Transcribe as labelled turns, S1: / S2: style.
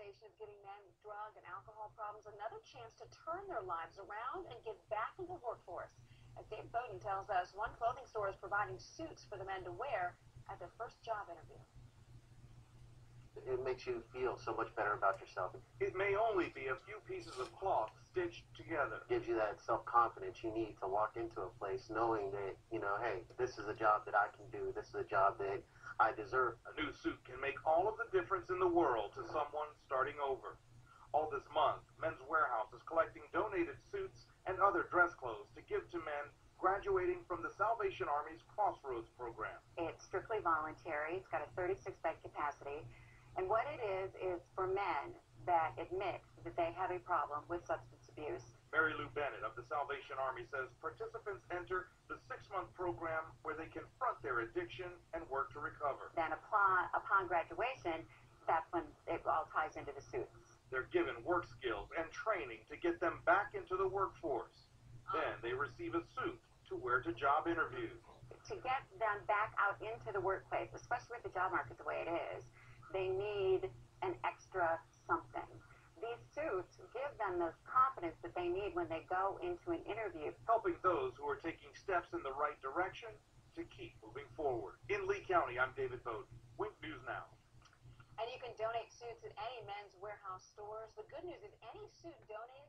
S1: organization is giving men with drug and alcohol problems another chance to turn their lives around and get back into the workforce. As Dave Bowden tells us, one clothing store is providing suits for the men to wear at their first job interview.
S2: It makes you feel so much better about yourself.
S3: It may only be a few pieces of cloth stitched together.
S2: It gives you that self-confidence you need to walk into a place knowing that, you know, hey, this is a job that I can do. This is a job that I deserve.
S3: A new suit can make all of the difference in the world to someone starting over. All this month, Men's Wearhouse is collecting donated suits and other dress clothes to give to men graduating from the Salvation Army's Crossroads program.
S4: It's strictly voluntary. It's got a 36 bed capacity. And what it is, is for men that admit that they have a problem with substance abuse.
S3: Merrilu Bennett of the Salvation Army says participants enter the six-month program where they confront their addiction and work to recover.
S4: Then upon, upon graduation, that's when it all ties into the suits.
S3: They're given work skills and training to get them back into the workforce. Then they receive a suit to wear to job interviews.
S4: To get them back out into the workplace, especially with the job market the way it is, they need an extra something. These suits give them the confidence that they need when they go into an interview.
S3: helping those who are taking steps in the right direction to keep moving forward. In Lee County, I'm David Bowden. Wink News Now.
S1: And you can donate suits at any Men's Wearhouse stores. The good news is any suit donated